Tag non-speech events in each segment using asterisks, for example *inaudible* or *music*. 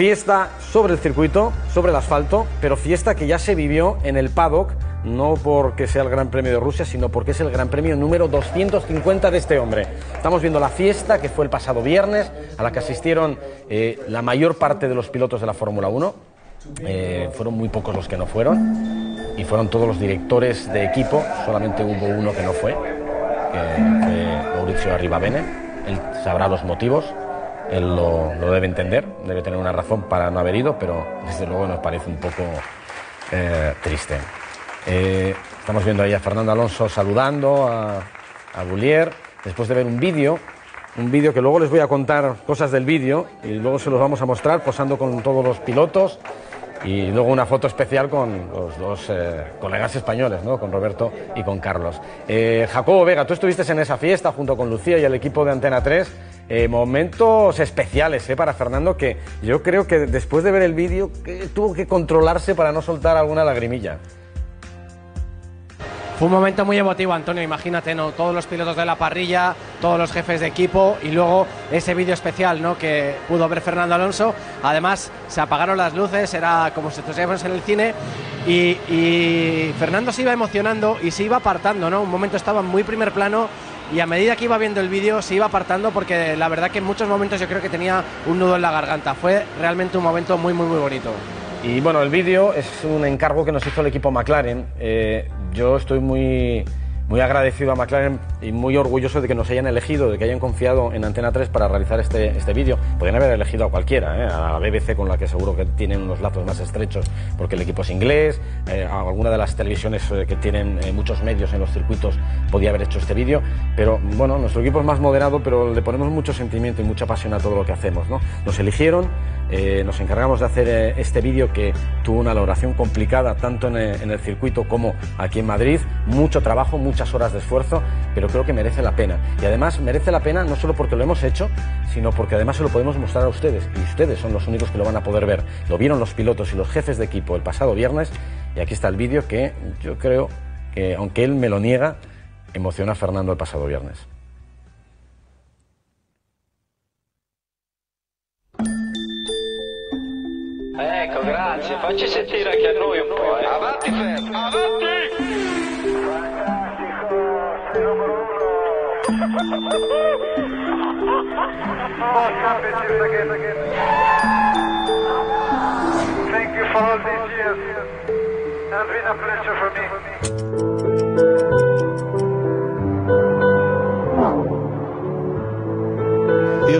Fiesta sobre el circuito, sobre el asfalto, pero fiesta que ya se vivió en el paddock, no porque sea el Gran Premio de Rusia, sino porque es el Gran Premio número 250 de este hombre. Estamos viendo la fiesta que fue el pasado viernes, a la que asistieron eh, la mayor parte de los pilotos de la Fórmula 1. Eh, fueron muy pocos los que no fueron y fueron todos los directores de equipo, solamente hubo uno que no fue, que fue Mauricio Arribavene. Él sabrá los motivos, él lo, debe entender, debe tener una razón para no haber ido, pero desde luego nos parece un poco eh, triste. Eh, estamos viendo ahí a Fernando Alonso saludando a, a Boulier, después de ver un vídeo, un vídeo que luego les voy a contar cosas del vídeo y luego se los vamos a mostrar posando con todos los pilotos y luego una foto especial con los dos eh, colegas españoles, ¿no? con Roberto y con Carlos. Eh, Jacobo Vega, tú estuviste en esa fiesta junto con Lucía y el equipo de Antena 3. Eh, momentos especiales ¿eh? para Fernando que yo creo que después de ver el vídeo tuvo que controlarse para no soltar alguna lagrimilla. Fue un momento muy emotivo, Antonio. Imagínate, ¿no? Todos los pilotos de la parrilla, todos los jefes de equipo y luego ese vídeo especial, ¿no? Que pudo ver Fernando Alonso. Además, se apagaron las luces, era como si estuviéramos en el cine y, Fernando se iba emocionando y se iba apartando, ¿no? Un momento estaba en muy primer plano y a medida que iba viendo el vídeo se iba apartando porque la verdad que en muchos momentos yo creo que tenía un nudo en la garganta. Fue realmente un momento muy, muy, muy bonito. Y bueno, el vídeo es un encargo que nos hizo el equipo McLaren. Eh, yo estoy muy, muy agradecido a McLaren y muy orgulloso de que nos hayan elegido, de que hayan confiado en Antena 3 para realizar este, este vídeo. Podrían haber elegido a cualquiera, ¿eh? a la BBC con la que seguro que tienen unos lazos más estrechos porque el equipo es inglés, eh, a alguna de las televisiones que tienen muchos medios en los circuitos podía haber hecho este vídeo, pero bueno, nuestro equipo es más moderado, pero le ponemos mucho sentimiento y mucha pasión a todo lo que hacemos. ¿no? Nos eligieron, eh, nos encargamos de hacer eh, este vídeo que tuvo una elaboración complicada tanto el, en el circuito como aquí en Madrid, mucho trabajo, muchas horas de esfuerzo, pero creo que merece la pena. Y además merece la pena no solo porque lo hemos hecho, sino porque además se lo podemos mostrar a ustedes. Y ustedes son los únicos que lo van a poder ver. Lo vieron los pilotos y los jefes de equipo el pasado viernes. Y aquí está el vídeo que yo creo que, aunque él me lo niega, emociona a Fernando el pasado viernes. Ecco, grazie. Facci sentire anche a noi un po'. Eh. Avanti, Fer. Avanti! Thank you for all these years. It's been a pleasure for me.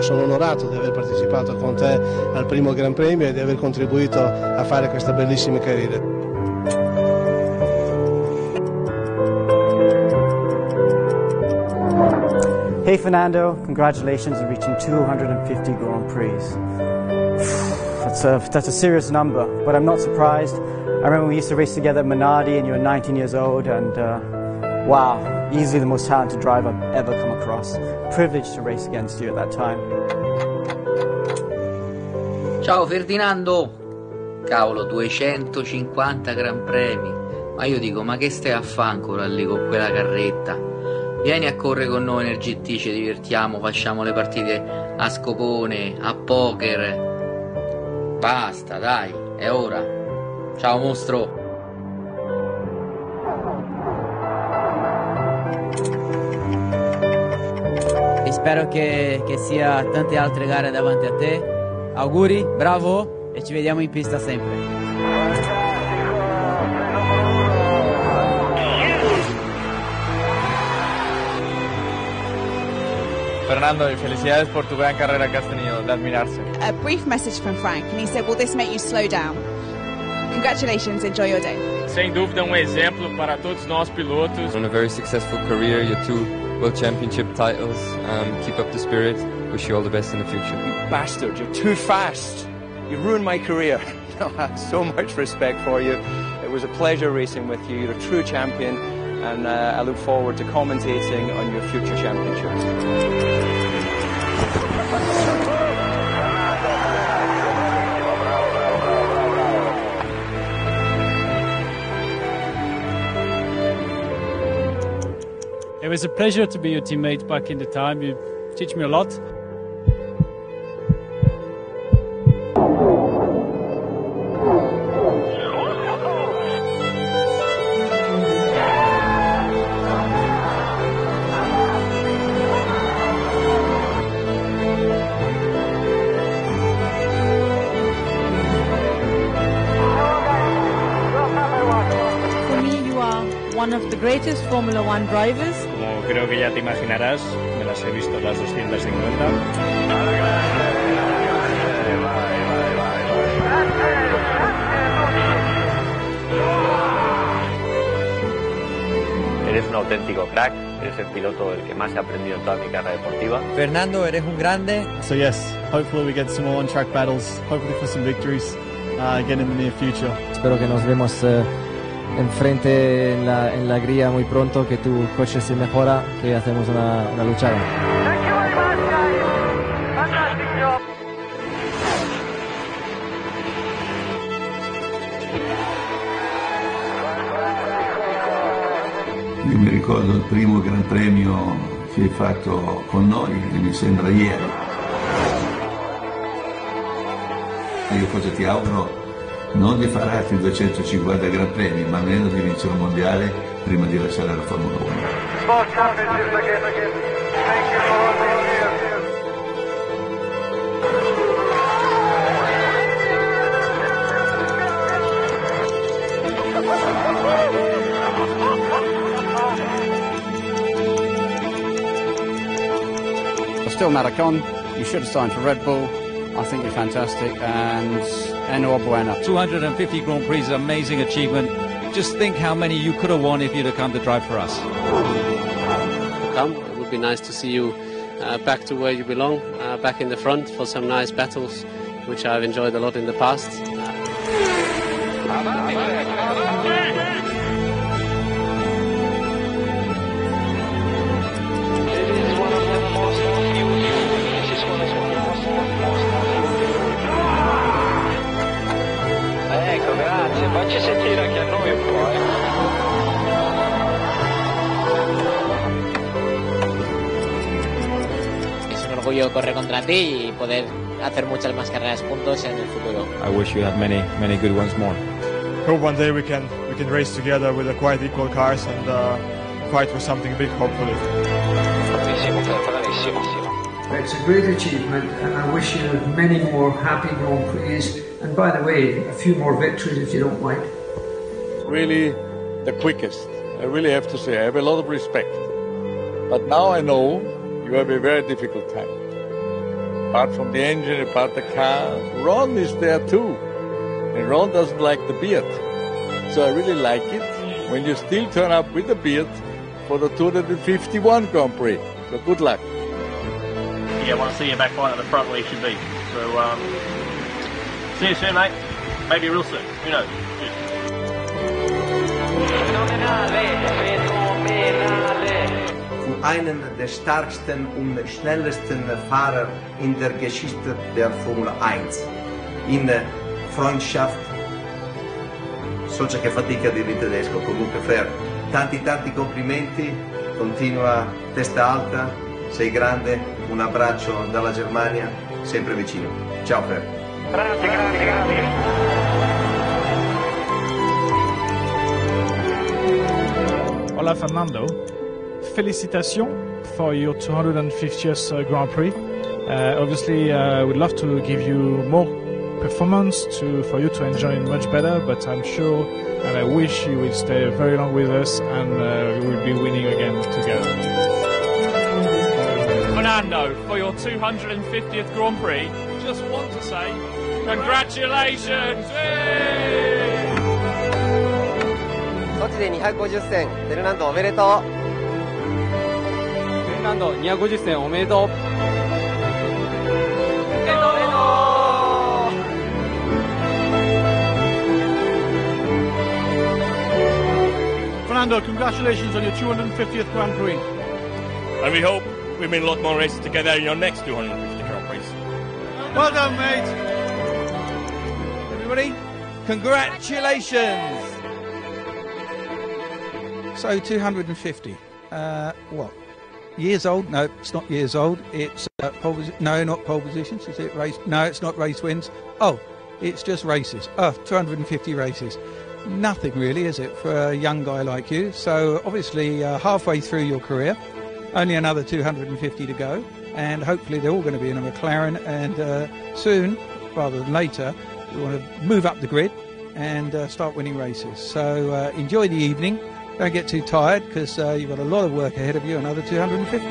Io sono onorato di aver partecipato con te al primo Gran Premio e di aver contribuito a fare questa bellissima carriera. Hey Fernando, congratulations on reaching 250 Grand Prix. *sighs* That's a, that's a serious number, but I'm not surprised. I remember we used to race together at Minardi and you were 19 years old, and uh, wow, easily the most talented driver I've ever come across. Privileged to race against you at that time. Ciao Ferdinando! Cavolo, 250 Gran Premi. Ma io dico, ma che stai a fare ancora lì con quella carretta? Vieni a correre con noi nel GT, ci divertiamo, facciamo le partite a scopone, a poker. Basta, dai, è ora. Ciao mostro! Spero che, che sia tante altre gare davanti a te. Auguri, bravo e ci vediamo in pista sempre. Fernando, y felicidades por tu gran carrera que has tenido, de admirarse. a brief message from Frank, and he said, Will this make you slow down? Congratulations, enjoy your day. Sem dúvida, um exemplo para todos nós pilotos. On a very successful career, your two World Championship titles. Um, keep up the spirit. Wish you all the best in the future. You bastard, you're too fast. You ruined my career. *laughs* I have so much respect for you. It was a pleasure racing with you. You're a true champion, and uh, I look forward to commentating on your future championships. Was a pleasure to be your teammate back in the time. You teach me a lot. Greatest Formula One drivers. Como creo que ya te imaginarás, me las he visto las 250. Eres un auténtico crack, eres el piloto del que más he aprendido en toda mi carrera deportiva. Fernando, eres un grande. So yes, hopefully we get some more on-track battles, hopefully for some victories uh, again in the near future. Espero que nos vemos eh, enfrente en la, en la grilla muy pronto, que tu coche se mejora, que hacemos una, una luchada. Io mi ricordo il primo Gran Premio che hai fatto con noi, che mi sembra ieri. Io cosa ti auguro? Non di fare altri 250 Gran Premi, ma almeno di vincere un mondiale prima di lasciare la Formula 1. Small championship again, again. Thank you for all these years. But still, Maricon, you should have signed for Red Bull. I think you're fantastic. And Eno Buena. 250 Grand Prix is an amazing achievement. Just think how many you could have won if you'd have come to drive for us. come. It would be nice to see you uh, back to where you belong, uh, back in the front for some nice battles, which I've enjoyed a lot in the past. Es correr contra ti y poder hacer muchas más carreras juntos en el futuro. I wish you had many, many good ones more. Hope one day we can we can race together with a quite equal cars and uh, fight for something big, hopefully. Bravissimo, bravissimo. It's a great achievement, and I wish you many more happy Grand Prix. And by the way, a few more victories if you don't mind. really the quickest. I really have to say, I have a lot of respect. But now I know you have a very difficult time. Apart from the engine, apart the car, Ron is there too. And Ron doesn't like the beard. So I really like it when you still turn up with a beard for the 251 Grand Prix. So good luck. Yeah, I want to see you back right at the front where you should be. So, um, see you soon, mate. Maybe real soon. Who knows? Zu einem der stärksten und schnellsten Fahrer in der Geschichte der Formel 1. In Freundschaft, so c'è che fatica a dire in tedesco, comunque Fer, tanti tanti complimenti, continua testa alta, sei grande, un abbraccio dalla Germania, sempre vicino. Ciao Fer. Grazie, grazie, grazie. Hola Fernando, félicitations for your 250th uh, Grand Prix. Uh, obviously, uh, we'd love to give you more performance to for you to enjoy it much better, but I'm sure and I wish you will stay very long with us and uh, we will be winning again together. Fernando, for your 250th Grand Prix, just want to say congratulations! ソチで250戦、フェルナンドおめでとう。 フェルナンド250戦おめでとう。 Fernando, congratulations on your 250th Grand Prix. And we hope we win a lot more races together in your next 250 Grand Prix. Well done, mate. Everybody, congratulations! So 250. Uh, what? Years old? No, it's not years old. It's uh, pole No, not pole positions. Is it race? No, it's not race wins. Oh, it's just races. Oh, 250 races. Nothing really, is it, for a young guy like you? So obviously uh, halfway through your career, only another 250 to go, and hopefully they're all going to be in a McLaren. And uh, soon, rather than later, you want to move up the grid and uh, start winning races. So uh, enjoy the evening don't get too tired because uh, you've got a lot of work ahead of you, another 250.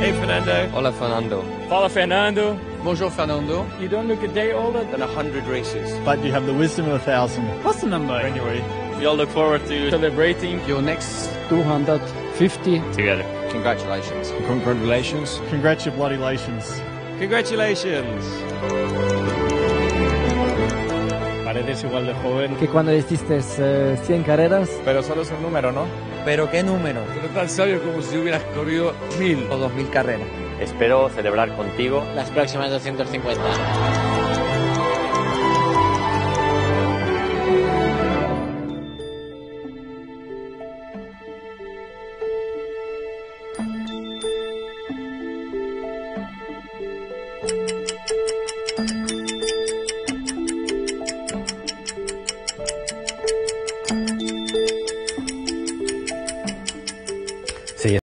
Hey, Fernando. Hola, Fernando. Fala, Fernando. Bonjour, Fernando. You don't look a day older Than a hundred races. But you have the wisdom of a thousand. What's the number anyway? We all look forward to celebrating Your next 250. together. congratulations. Congratulations. Congratulations. Congratulations. Pareces igual de joven. Que cuando hiciste eh, 100 carreras, Pero solo es un número, ¿no? ¿Pero qué número? Pero tan sabio como si hubieras corrido mil O dos mil carreras. Espero celebrar contigo las próximas 250.